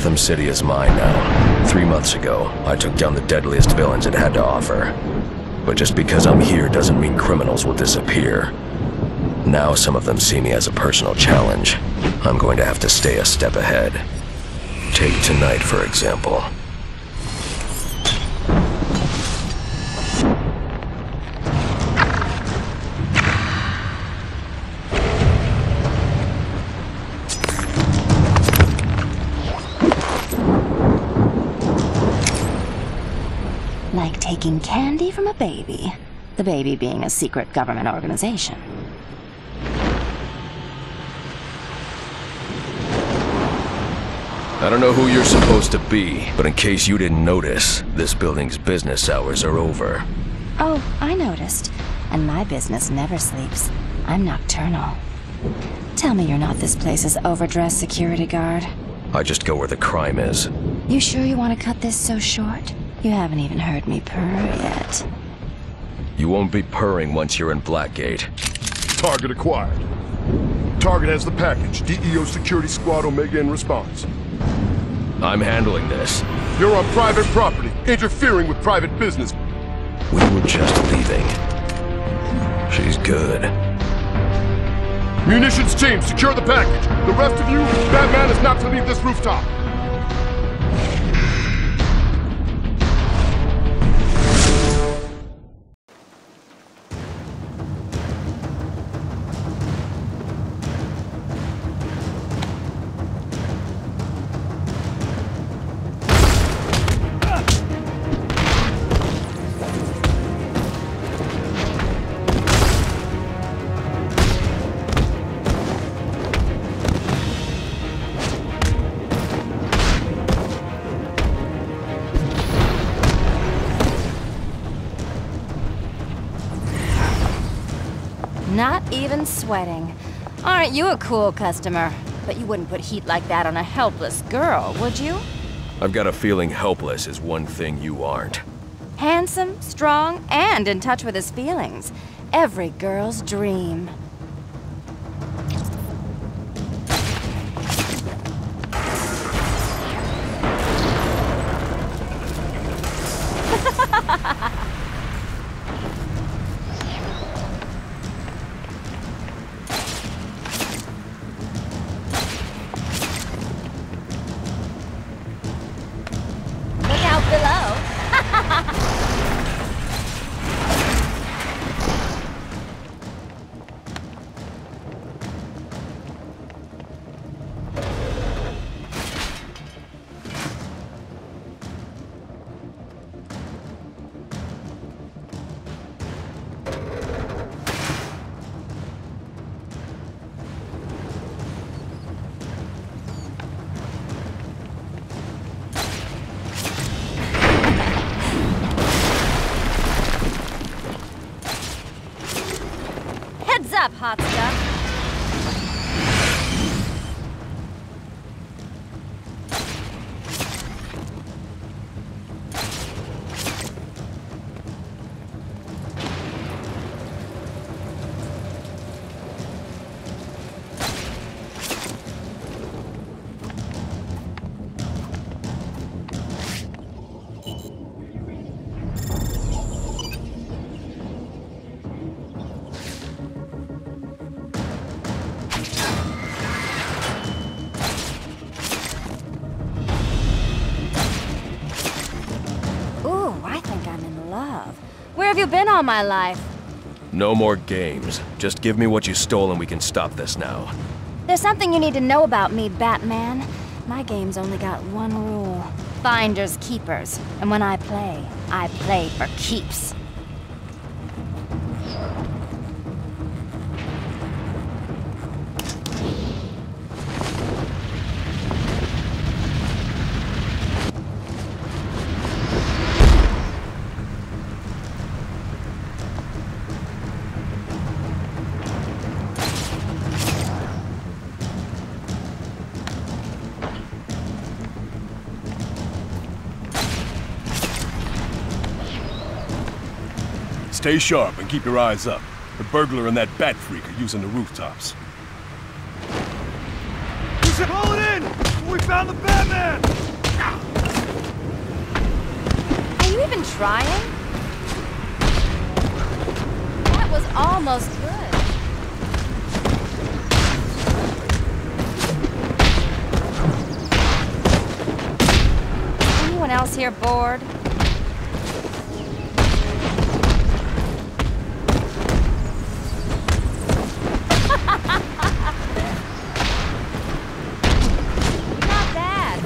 Gotham City is mine now. Three months ago, I took down the deadliest villains it had to offer. But just because I'm here doesn't mean criminals will disappear. Now some of them see me as a personal challenge. I'm going to have to stay a step ahead. Take tonight, for example. Like taking candy from a baby. The baby being a secret government organization. I don't know who you're supposed to be, but in case you didn't notice, this building's business hours are over. Oh, I noticed. And my business never sleeps. I'm nocturnal. Tell me you're not this place's overdressed security guard. I just go where the crime is. You sure you want to cut this so short? You haven't even heard me purr yet. You won't be purring once you're in Blackgate. Target acquired. Target has the package. DEO Security Squad Omega in response. I'm handling this. You're on private property, interfering with private business. We were just leaving. She's good. Munitions team, secure the package. The rest of you, Batman is not to leave this rooftop. Not even sweating. Aren't you a cool customer? But you wouldn't put heat like that on a helpless girl, would you? I've got a feeling helpless is one thing you aren't. Handsome, strong, and in touch with his feelings. Every girl's dream. Up, hot stuff. Have you been all my life? No more games. Just give me what you stole and we can stop this now. There's something you need to know about me, Batman. My game's only got one rule. Finders keepers. And when I play, I play for keeps. Stay sharp and keep your eyes up. The burglar and that bat freak are using the rooftops. Pull it in! We found the Batman! Are you even trying? That was almost good. Anyone else here bored? Not bad.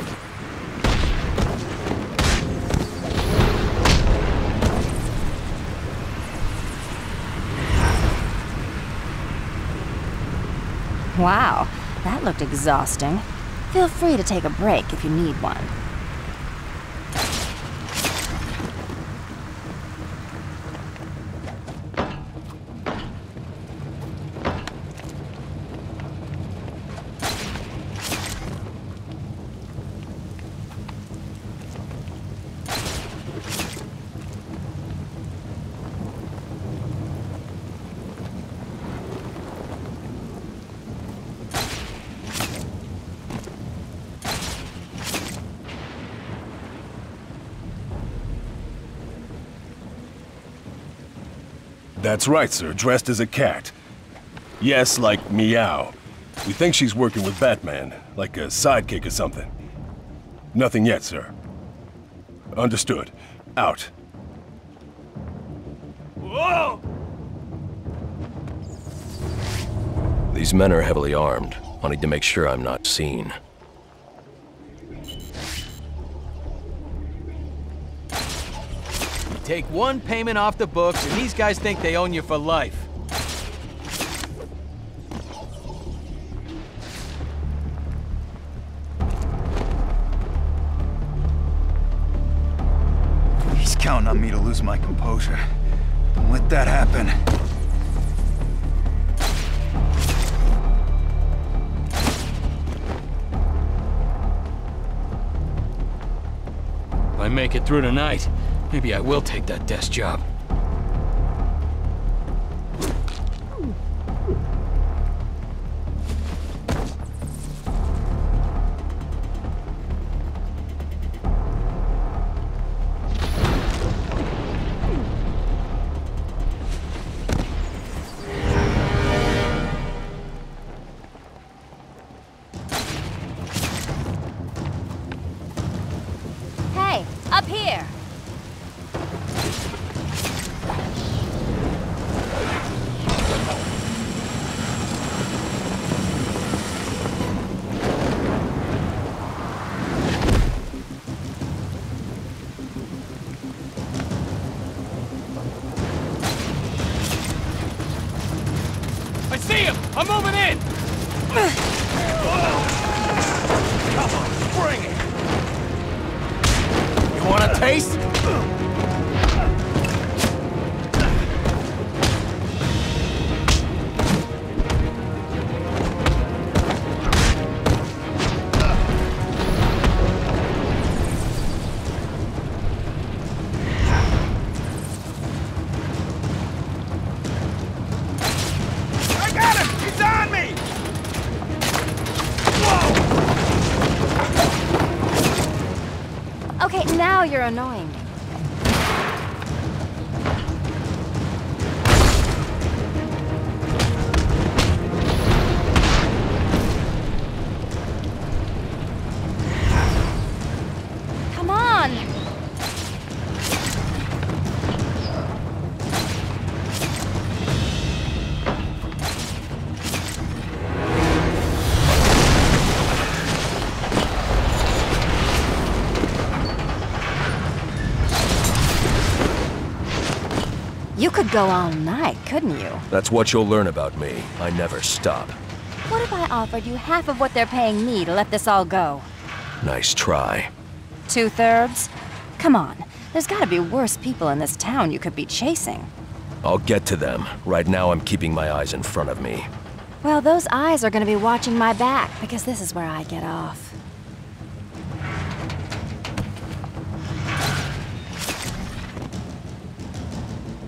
Wow, that looked exhausting. Feel free to take a break if you need one. That's right, sir. Dressed as a cat. Yes, like Meow. We think she's working with Batman, like a sidekick or something. Nothing yet, sir. Understood. Out. Whoa! These men are heavily armed. I'll need to make sure I'm not seen. Take one payment off the books, and these guys think they own you for life. He's counting on me to lose my composure. Don't let that happen. If I make it through tonight, maybe I will take that desk job. You're annoying. Go all night, couldn't you? That's what you'll learn about me. I never stop. What if I offered you half of what they're paying me to let this all go? Nice try. Two thirds? Come on, there's gotta be worse people in this town you could be chasing. I'll get to them. Right now, I'm keeping my eyes in front of me. Well, those eyes are gonna be watching my back, because this is where I get off.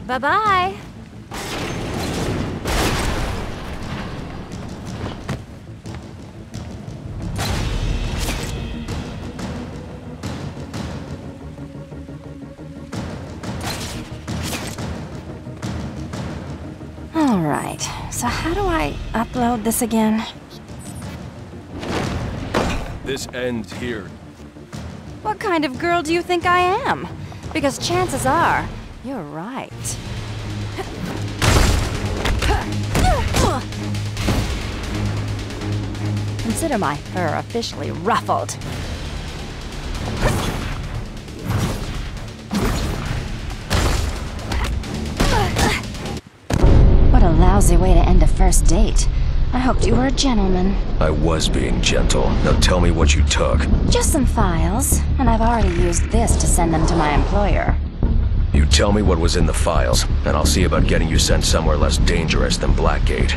Bye-bye. Alright, so how do I upload this again? This ends here. What kind of girl do you think I am? Because chances are, you're right. Consider my fur officially ruffled. What a lousy way to end a first date. I hoped you were a gentleman. I was being gentle. Now tell me what you took. Just some files, and I've already used this to send them to my employer. You tell me what was in the files, and I'll see about getting you sent somewhere less dangerous than Blackgate.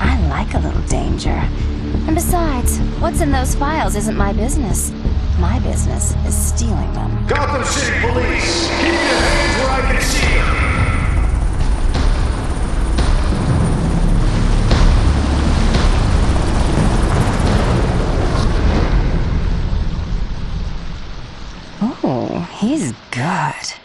I like a little danger. And besides, what's in those files isn't my business. My business is stealing them. Gotham City Police! Keep your hands where I can see them! Oh, he's good.